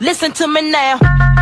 Listen to me now.